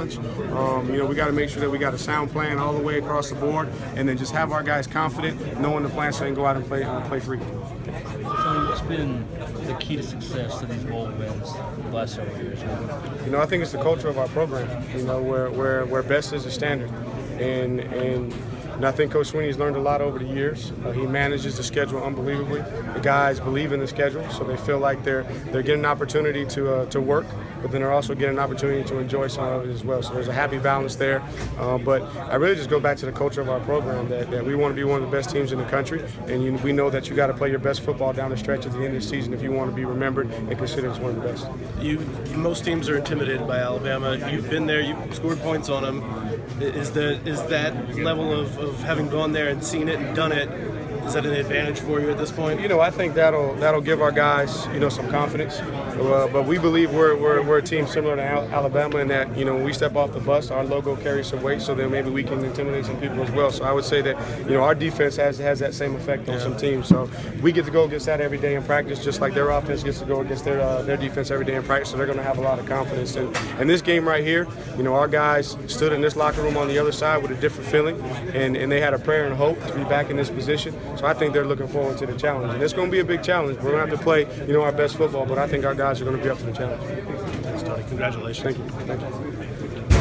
Um, you know, we got to make sure that we got a sound plan all the way across the board, and then just have our guys confident, knowing the plan, so they can go out and play uh, play free. So what's been the key to success to these bowl wins the last several years? You know, I think it's the culture of our program. You know, where where where best is the standard, and and. And I think Coach Swinney's learned a lot over the years. Uh, he manages the schedule unbelievably. The guys believe in the schedule, so they feel like they're they're getting an opportunity to uh, to work, but then they're also getting an opportunity to enjoy some of it as well. So there's a happy balance there. Uh, but I really just go back to the culture of our program that, that we want to be one of the best teams in the country, and you, we know that you got to play your best football down the stretch at the end of the season if you want to be remembered and considered as one of the best. You, most teams are intimidated by Alabama. You've been there. You've scored points on them. Is the is that level of, of having gone there and seen it and done it? Is that an advantage for you at this point? You know, I think that'll that'll give our guys, you know, some confidence. Uh, but we believe we're, we're, we're a team similar to Al- Alabama in that, you know, when we step off the bus, our logo carries some weight, so then maybe we can intimidate some people as well. So I would say that, you know, our defense has has that same effect on some teams. So we get to go against that every day in practice, just like their offense gets to go against their uh, their defense every day in practice. So they're going to have a lot of confidence. And, and this game right here, you know, our guys stood in this locker room on the other side with a different feeling, and, and they had a prayer and hope to be back in this position. So I think they're looking forward to the challenge. And it's going to be a big challenge. We're going to have to play, you know, our best football, but I think our guys are going to be up to the challenge. Thanks, Tony. Congratulations. Thank you. Thank you.